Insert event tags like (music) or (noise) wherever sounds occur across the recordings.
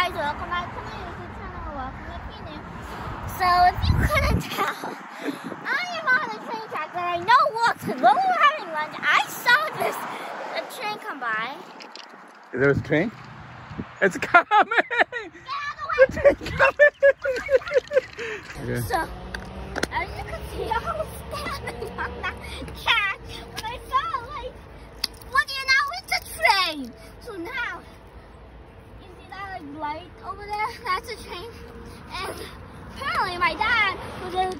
guys, welcome back to my YouTube channel. Welcome if you're new. So if you couldn't (laughs) tell, I am on a train track that I know works. When we were having lunch, I saw this a train come by. There's a train? It's coming! Get out of the way! (laughs) okay. (laughs) So, as you can see, I was standing on that track when I saw like, what do you know? It's a train. So now, you see that like light over there? (laughs) That's a train. And apparently my dad, who's a,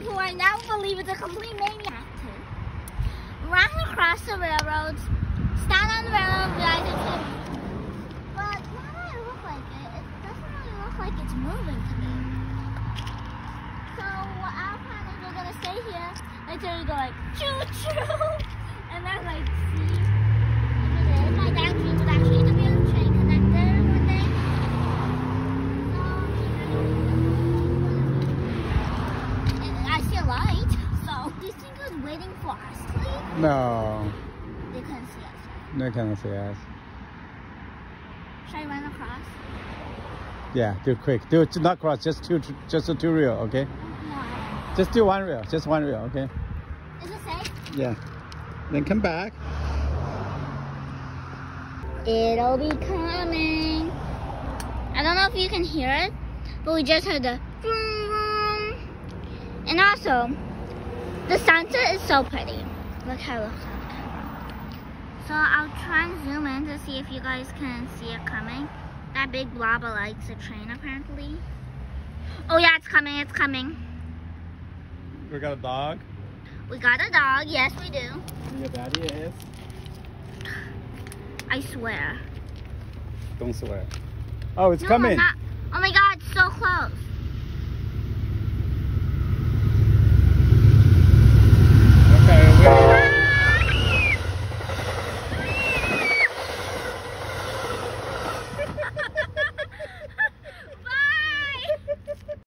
who I now believe is a complete maniac, ran across the railroads, stand on the railroad, realized it's him. But now that I look like it, it doesn't really look like it's moving to me. So our plan is we're gonna stay here until we go like choo choo (laughs) and then like see light. So do you think it was waiting for us to leave? No, They couldn't see us. right? no cannot say yes. Should I run across? Yeah, do quick. Do it, not cross, just two, just a two reel, okay? No. Just do one reel, just one reel, okay? Is it safe? Yeah. Then come back. It'll be coming. I don't know if you can hear it, but we just heard the. And also, the sunset is so pretty. Look how it looks on the camera. So I'll try and zoom in to see if you guys can see it coming. That big blob of light's a train apparently. Oh yeah, it's coming, it's coming. We got a dog. We got a dog, yes we do. Your daddy is. I swear. Don't swear. Oh, it's no, coming. Oh my god, it's so close.